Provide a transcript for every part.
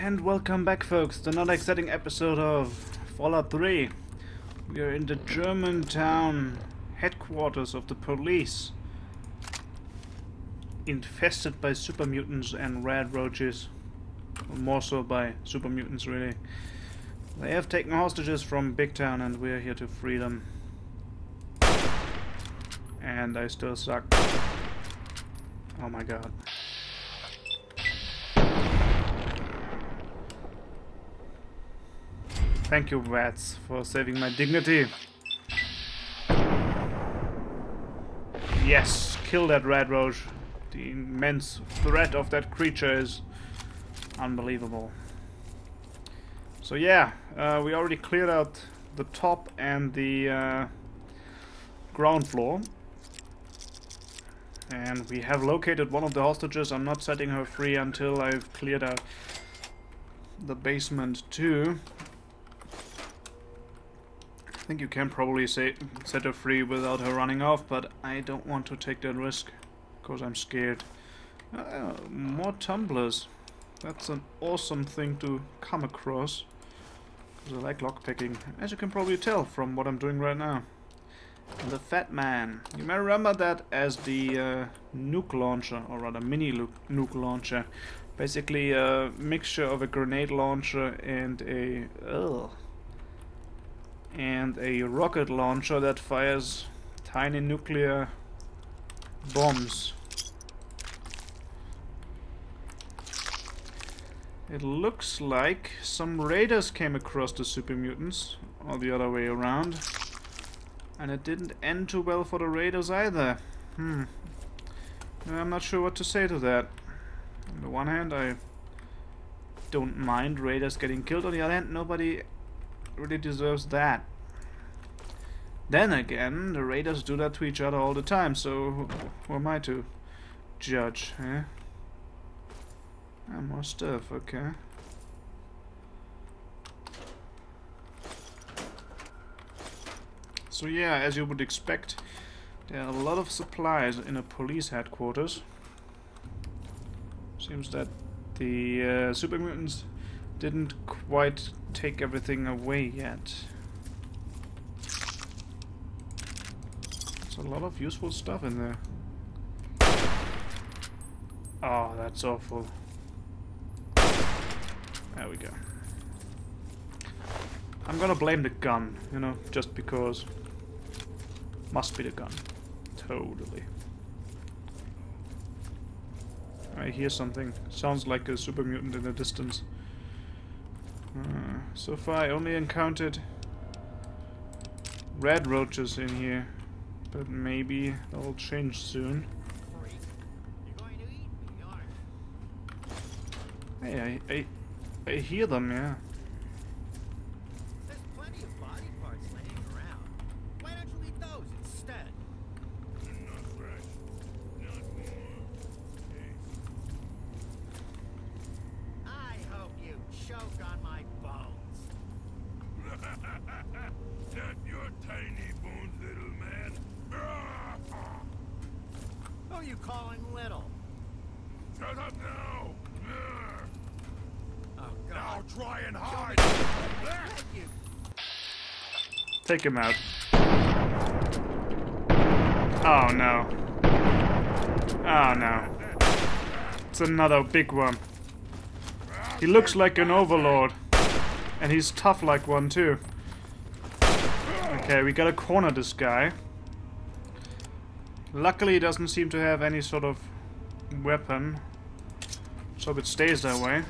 And welcome back folks to another exciting episode of Fallout 3. We are in the Germantown headquarters of the police. Infested by super mutants and radroaches. Or more so by super mutants really. They have taken hostages from Big Town and we are here to free them. And I still suck. Oh my god. Thank you, rats, for saving my dignity. Yes, kill that radroach. The immense threat of that creature is unbelievable. So yeah, uh, we already cleared out the top and the uh, ground floor. And we have located one of the hostages. I'm not setting her free until I've cleared out the basement too. I think you can probably say, set her free without her running off, but I don't want to take that risk because I'm scared. Uh, more tumblers. That's an awesome thing to come across. Because I like lockpicking, as you can probably tell from what I'm doing right now. And the Fat Man. You may remember that as the uh, nuke launcher, or rather mini nuke launcher. Basically a mixture of a grenade launcher and a... Ugh, and a rocket launcher that fires tiny nuclear bombs. It looks like some raiders came across the super mutants, or the other way around. And it didn't end too well for the raiders either. Hmm. I'm not sure what to say to that. On the one hand, I don't mind raiders getting killed. On the other hand, nobody really deserves that. Then again, the raiders do that to each other all the time, so who, am I to judge, eh? Ah, more stuff, okay. So yeah, as you would expect, there are a lot of supplies in a police headquarters. Seems that the uh, super mutants didn't quite take everything away yet. There's a lot of useful stuff in there. Oh, that's awful. There we go. I'm gonna blame the gun, you know, just because. Must be the gun. Totally. I hear something. Sounds like a super mutant in the distance. Uh, so far I only encountered radroaches in here. But maybe that'll change soon. Hey, I, I, I hear them, yeah. Take him out. Oh no. Oh no. It's another big one. He looks like an overlord. And he's tough like one too. Okay, we gotta corner this guy. Luckily it doesn't seem to have any sort of weapon. So if it stays that way.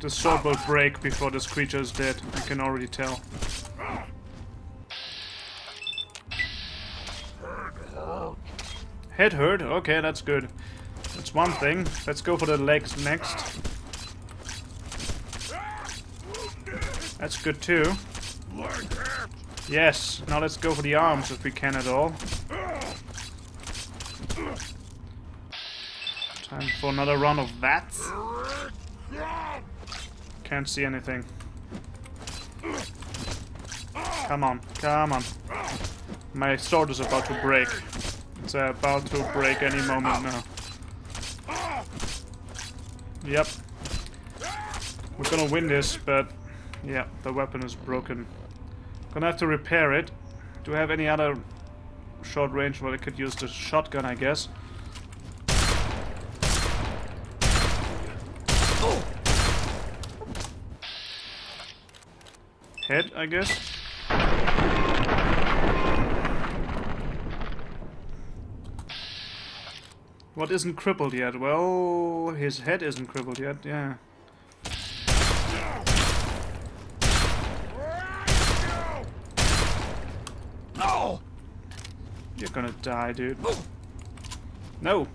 The sword will break before this creature is dead. I can already tell. Head hurt? Okay, that's good. That's one thing. Let's go for the legs next. That's good too. Yes, now let's go for the arms if we can at all. Time for another run of that. Can't see anything. Come on, come on. My sword is about to break. It's about to break any moment now. Yep. We're gonna win this, but yeah, the weapon is broken. Gonna have to repair it. Do I have any other short range where I could use the shotgun, I guess? Head, I guess? What isn't crippled yet? Well, his head isn't crippled yet, yeah. No! You're gonna die, dude. No!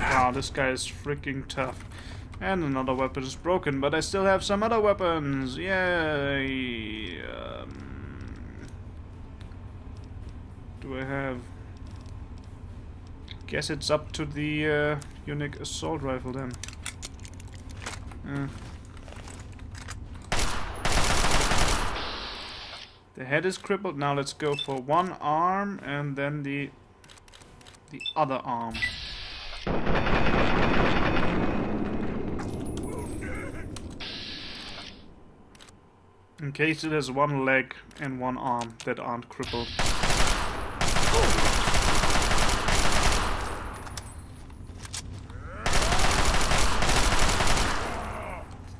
Wow, this guy is freaking tough. And another weapon is broken, but I still have some other weapons. Yay! Um, do I have? Guess it's up to the uh, unique assault rifle then. Uh. The head is crippled. Now let's go for one arm and then the the other arm. In case it has one leg and one arm that aren't crippled.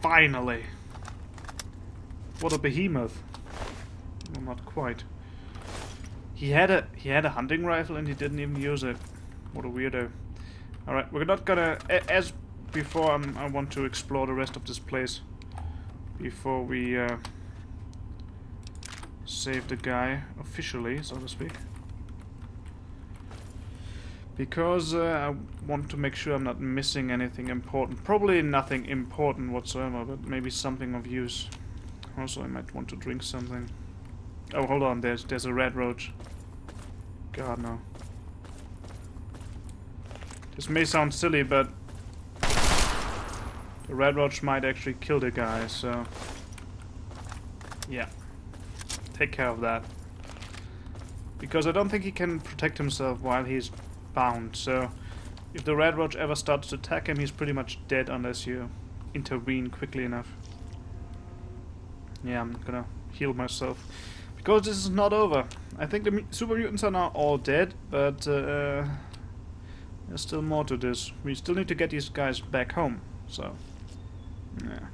Finally! What a behemoth. Well, not quite. He had a he had a hunting rifle and he didn't even use it. What a weirdo. Alright, we're not gonna... As before, I'm, i want to explore the rest of this place. Before we... Uh, save the guy officially, so to speak. Because uh, I want to make sure I'm not missing anything important. Probably nothing important whatsoever, but maybe something of use. Also, I might want to drink something. Oh, hold on, there's, there's a radroach. God, no. This may sound silly, but the radroach might actually kill the guy, so... Yeah take care of that. Because I don't think he can protect himself while he's bound, so if the Radroach ever starts to attack him, he's pretty much dead unless you intervene quickly enough. Yeah, I'm gonna heal myself. Because this is not over. I think the super mutants are now all dead, but uh, there's still more to this. We still need to get these guys back home, so... Yeah.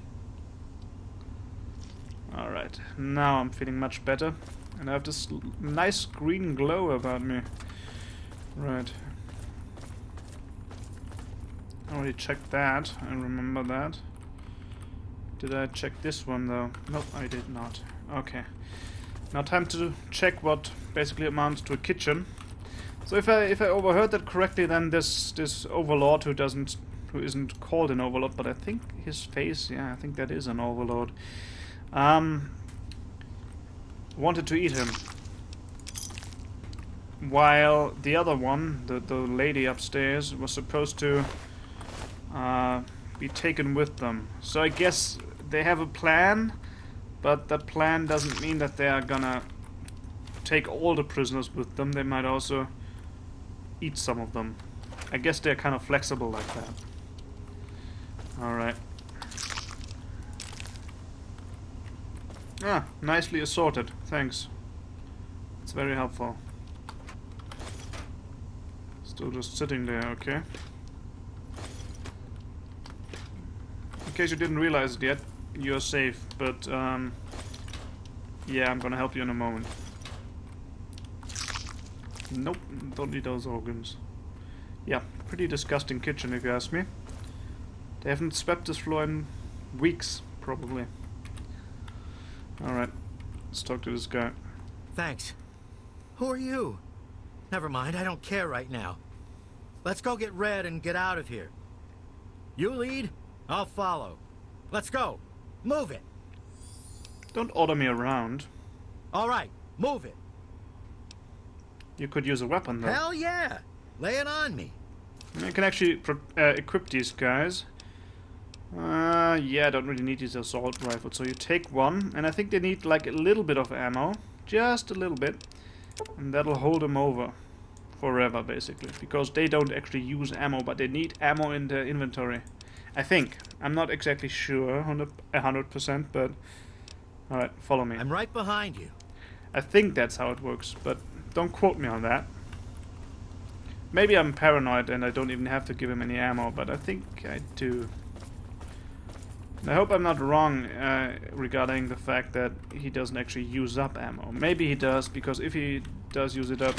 Alright, now I'm feeling much better. And I have this nice green glow about me. Right. Already checked that, I remember that. Did I check this one though? Nope, I did not. Okay. Now time to check what basically amounts to a kitchen. So if I if I overheard that correctly, then this this overlord who doesn't who isn't called an overlord, but I think his face, yeah, I think that is an overlord. Um, wanted to eat him. While the other one, the, the lady upstairs, was supposed to uh, be taken with them. So I guess they have a plan, but that plan doesn't mean that they are gonna take all the prisoners with them. They might also eat some of them. I guess they're kind of flexible like that. Alright. Ah, nicely assorted. Thanks. It's very helpful. Still just sitting there, okay. In case you didn't realize it yet, you're safe, but um, yeah, I'm gonna help you in a moment. Nope, don't need those organs. Yeah, pretty disgusting kitchen if you ask me. They haven't swept this floor in weeks, probably. Alright. Let's talk to this guy. Thanks. Who are you? Never mind, I don't care right now. Let's go get Red and get out of here. You lead, I'll follow. Let's go. Move it. Don't order me around. All right, move it. You could use a weapon, though. Hell yeah! Lay it on me. I can actually uh, equip these guys. Uh, yeah, I don't really need these assault rifles. So you take one, and I think they need like a little bit of ammo. Just a little bit. And that'll hold them over. Forever, basically. Because they don't actually use ammo, but they need ammo in their inventory. I think. I'm not exactly sure, 100%, but... Alright, follow me. I'm right behind you. I think that's how it works, but don't quote me on that. Maybe I'm paranoid and I don't even have to give him any ammo, but I think I do. I hope I'm not wrong uh, regarding the fact that he doesn't actually use up ammo. Maybe he does, because if he does use it up,